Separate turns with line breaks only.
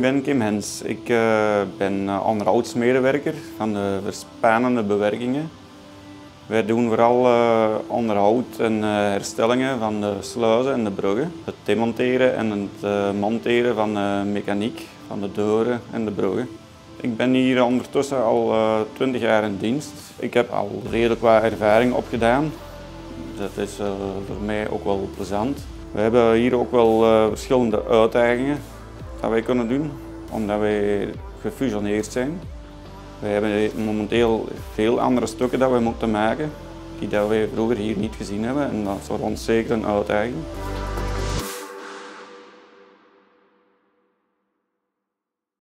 ben Kim Hens. Ik uh, ben uh, onderhoudsmedewerker van de verspanende bewerkingen. Wij doen vooral uh, onderhoud en herstellingen van de sluizen en de bruggen. Het demonteren en het monteren van de mechaniek, van de deuren en de bruggen. Ik ben hier ondertussen al 20 jaar in dienst. Ik heb al redelijk wat ervaring opgedaan. Dat is voor mij ook wel plezant. We hebben hier ook wel verschillende uitdagingen dat wij kunnen doen, omdat wij gefusioneerd zijn. We hebben momenteel veel andere stukken dat we moeten maken, die dat wij vroeger hier niet gezien hebben en dat is voor ons zeker een uitdaging.